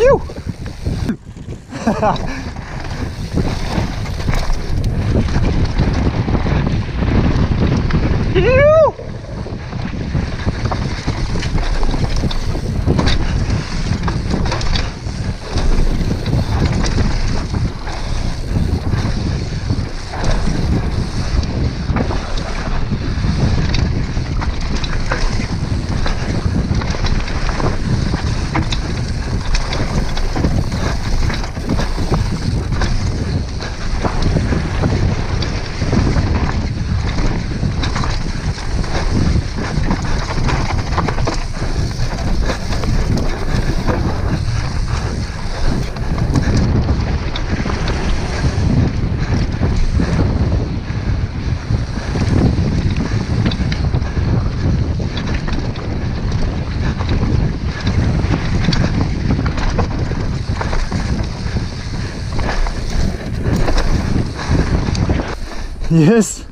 you. Yes.